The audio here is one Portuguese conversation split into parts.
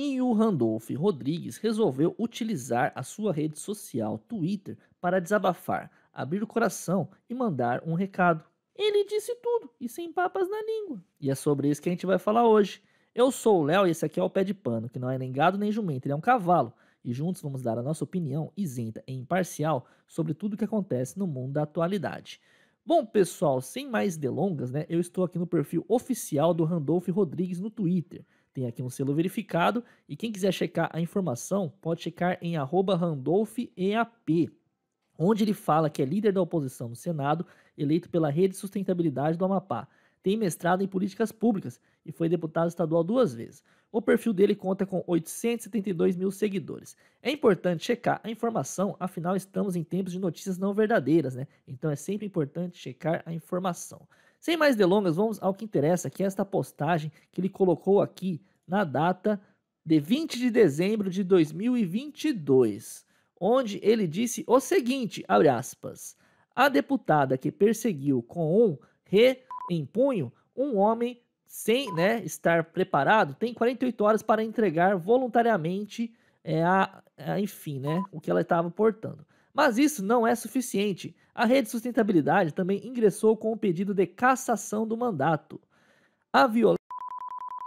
E o Randolph Rodrigues resolveu utilizar a sua rede social Twitter para desabafar, abrir o coração e mandar um recado. Ele disse tudo e sem papas na língua. E é sobre isso que a gente vai falar hoje. Eu sou o Léo e esse aqui é o Pé de Pano, que não é nem gado nem jumento, ele é um cavalo. E juntos vamos dar a nossa opinião isenta e imparcial sobre tudo o que acontece no mundo da atualidade. Bom, pessoal, sem mais delongas, né? Eu estou aqui no perfil oficial do Randolph Rodrigues no Twitter. Tem aqui um selo verificado e quem quiser checar a informação pode checar em @randolpheap, onde ele fala que é líder da oposição no Senado, eleito pela Rede de Sustentabilidade do Amapá. Tem mestrado em políticas públicas e foi deputado estadual duas vezes. O perfil dele conta com 872 mil seguidores. É importante checar a informação, afinal estamos em tempos de notícias não verdadeiras, né? Então é sempre importante checar a informação. Sem mais delongas, vamos ao que interessa, que é esta postagem que ele colocou aqui na data de 20 de dezembro de 2022, onde ele disse o seguinte, abre aspas, a deputada que perseguiu com um re em punho um homem sem né, estar preparado tem 48 horas para entregar voluntariamente é, a, a, enfim, né, o que ela estava portando. Mas isso não é suficiente. A Rede Sustentabilidade também ingressou com o pedido de cassação do mandato. A violência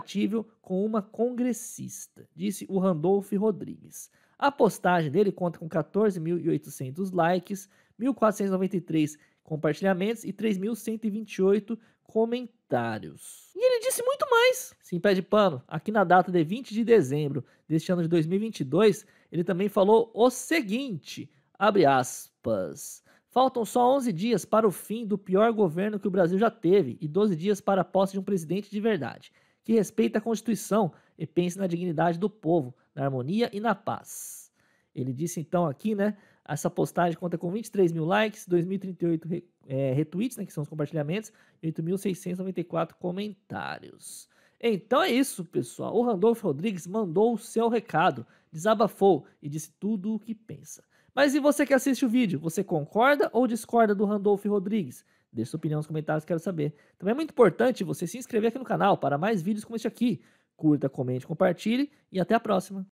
compatível com uma congressista, disse o Randolph Rodrigues. A postagem dele conta com 14.800 likes, 1.493 compartilhamentos e 3.128 comentários. E ele disse muito mais. Sim, pé de pano. Aqui na data de 20 de dezembro deste ano de 2022, ele também falou o seguinte, abre aspas, Faltam só 11 dias para o fim do pior governo que o Brasil já teve e 12 dias para a posse de um presidente de verdade, que respeita a Constituição e pense na dignidade do povo, na harmonia e na paz. Ele disse então aqui, né? Essa postagem conta com 23 mil likes, 2.038 re, é, retweets, né, que são os compartilhamentos, e 8.694 comentários. Então é isso, pessoal. O Randolph Rodrigues mandou o seu recado, desabafou e disse tudo o que pensa. Mas e você que assiste o vídeo? Você concorda ou discorda do Randolph Rodrigues? Deixe sua opinião nos comentários, quero saber. Também é muito importante você se inscrever aqui no canal para mais vídeos como este aqui. Curta, comente, compartilhe e até a próxima.